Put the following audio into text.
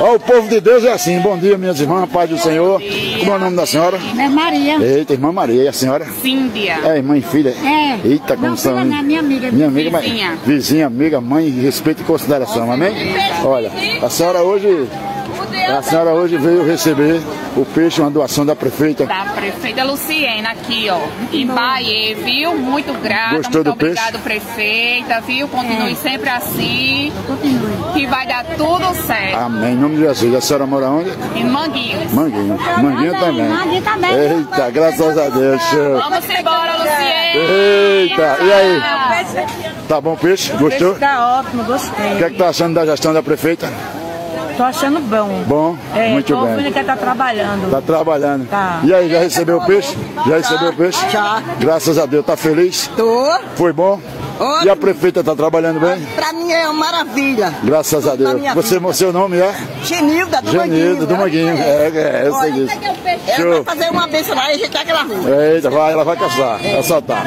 Ó, o povo de Deus é assim. Bom dia, minhas irmãs, paz do Senhor. Como é o nome da senhora? É Maria. Eita, irmã Maria. E a senhora? Cíndia. É, irmã e filha? É. Eita, como Não, são. não, minha amiga. Minha amiga, mas- Vizinha. vizinha, amiga, mãe, respeito e consideração, amém? Olha, a senhora hoje, a senhora hoje veio receber o peixe, uma doação da prefeita. Da prefeita Luciena aqui, ó. Em Bahia, viu? Muito grata. Gostou muito do peixe? obrigado, prefeita, viu? Continue sempre assim. Continue. Que vai dar tudo certo. Amém, em nome de Jesus. A senhora mora onde? Em Manguinhos. Manguinho. Manguinho também. Manguinho também. Eita, graças a Deus. Vamos embora, Luciena. Eita, e aí? Tá bom o peixe? Gostou? Tá ótimo, O gostei. que é que tá achando da gestão da prefeita? Tô achando bom. Bom? É, Muito bem. ouvindo que tá trabalhando. Tá trabalhando. Tá. E aí, já recebeu o peixe? Já recebeu o peixe? Já. Graças a Deus, tá feliz? Tô. Foi bom? Ótimo. E a prefeita tá trabalhando bem? Pra mim é uma maravilha. Graças a Da Deus. Você, vida. seu nome é? Genilda do Manguinho. do Manguinho. É, é, eu sei disso. Ela vai fazer uma benção lá e a gente tá gravando. Eita, vai, ela vai caçar. Vai soltar.